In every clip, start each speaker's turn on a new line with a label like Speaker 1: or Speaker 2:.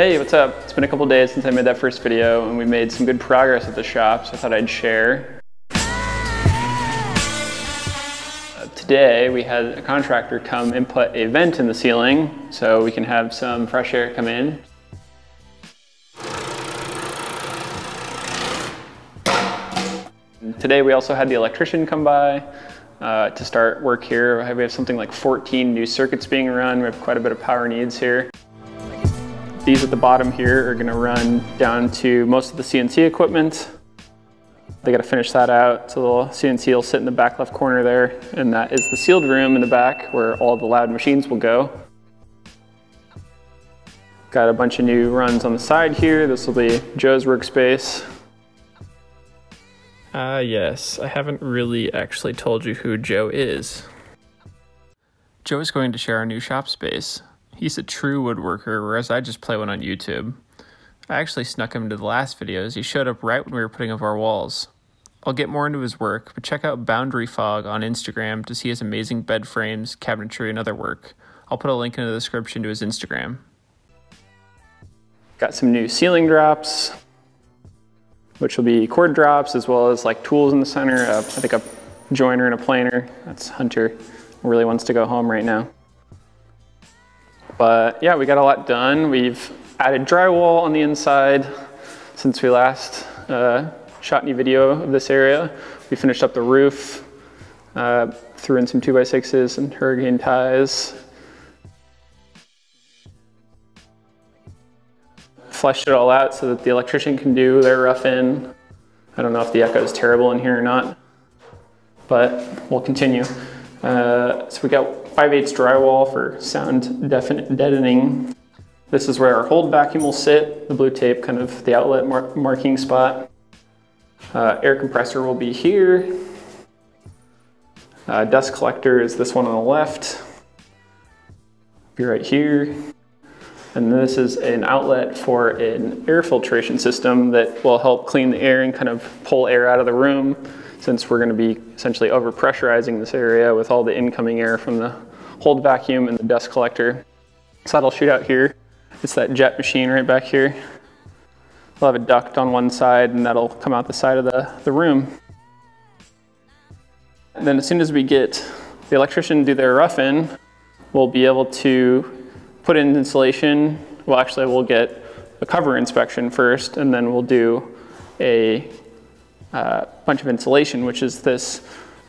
Speaker 1: Hey, what's up? It's been a couple days since I made that first video and we made some good progress at the shop, so I thought I'd share. Uh, today we had a contractor come and put a vent in the ceiling so we can have some fresh air come in. Today we also had the electrician come by uh, to start work here. We have something like 14 new circuits being run. We have quite a bit of power needs here. These at the bottom here are gonna run down to most of the CNC equipment. They gotta finish that out. So the CNC will sit in the back left corner there, and that is the sealed room in the back where all the loud machines will go. Got a bunch of new runs on the side here. This will be Joe's workspace. Ah, uh, yes, I haven't really actually told you who Joe is. Joe is going to share our new shop space. He's a true woodworker, whereas I just play one on YouTube. I actually snuck him into the last videos. He showed up right when we were putting up our walls. I'll get more into his work, but check out Boundary Fog on Instagram to see his amazing bed frames, cabinetry, and other work. I'll put a link in the description to his Instagram. Got some new ceiling drops, which will be cord drops as well as like tools in the center. Uh, I think a jointer and a planer. That's Hunter. Really wants to go home right now. But yeah, we got a lot done. We've added drywall on the inside since we last uh, shot any video of this area. We finished up the roof, uh, threw in some 2x6s and hurricane ties. Fleshed it all out so that the electrician can do their rough in. I don't know if the echo is terrible in here or not, but we'll continue. Uh, so we got 5 8 drywall for sound definite deadening. This is where our hold vacuum will sit, the blue tape kind of the outlet mar marking spot. Uh, air compressor will be here. Uh, dust collector is this one on the left. Be right here. And this is an outlet for an air filtration system that will help clean the air and kind of pull air out of the room since we're going to be essentially overpressurizing this area with all the incoming air from the hold vacuum and the dust collector. So that'll shoot out here. It's that jet machine right back here. We'll have a duct on one side and that'll come out the side of the, the room. And then as soon as we get the electrician to do their rough in, we'll be able to put in insulation. Well, actually we'll get a cover inspection first and then we'll do a uh, bunch of insulation, which is this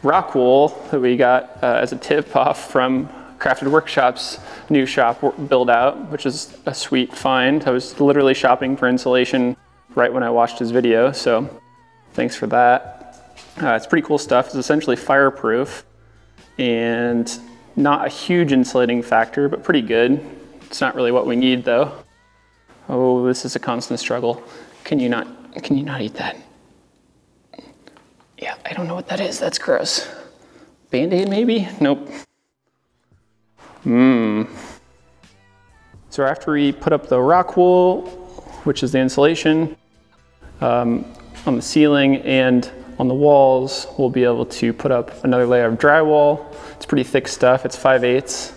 Speaker 1: rock wool that we got uh, as a tip off from Crafted Workshop's new shop build out, which is a sweet find. I was literally shopping for insulation right when I watched his video, so thanks for that. Uh, it's pretty cool stuff. It's essentially fireproof and not a huge insulating factor, but pretty good. It's not really what we need though. Oh, this is a constant struggle. Can you not, can you not eat that? Yeah, I don't know what that is. That's gross. Band-Aid maybe? Nope. Mmm. So after we put up the rock wool, which is the insulation, um, on the ceiling and on the walls, we'll be able to put up another layer of drywall. It's pretty thick stuff, it's 5 8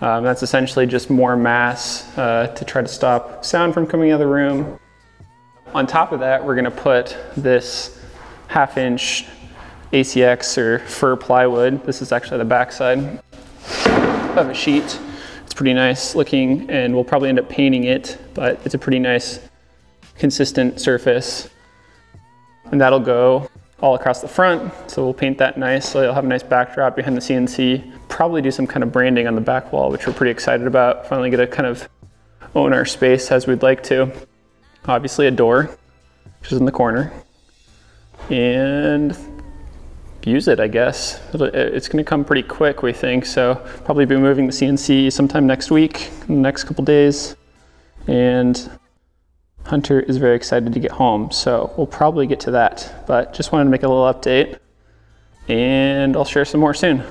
Speaker 1: um, That's essentially just more mass uh, to try to stop sound from coming out of the room. On top of that, we're gonna put this half inch ACX or fir plywood. This is actually the backside of a sheet. It's pretty nice looking and we'll probably end up painting it, but it's a pretty nice consistent surface. And that'll go all across the front. So we'll paint that nice. So you'll have a nice backdrop behind the CNC. Probably do some kind of branding on the back wall, which we're pretty excited about. Finally get to kind of own our space as we'd like to. Obviously a door, which is in the corner and use it, I guess. It's gonna come pretty quick, we think, so probably be moving the CNC sometime next week, in the next couple days. And Hunter is very excited to get home, so we'll probably get to that. But just wanted to make a little update, and I'll share some more soon.